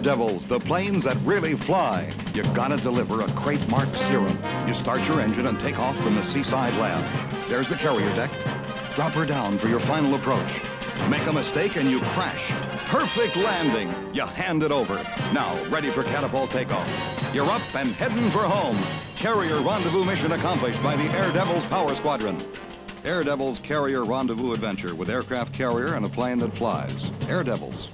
Devils, the planes that really fly. You gotta deliver a crate marked serum. You start your engine and take off from the Seaside Lab. There's the carrier deck. Drop her down for your final approach. Make a mistake and you crash. Perfect landing. You hand it over. Now, ready for catapult takeoff. You're up and heading for home. Carrier rendezvous mission accomplished by the Air Devils Power Squadron. Air Devils Carrier Rendezvous Adventure with aircraft carrier and a plane that flies. Air Devils,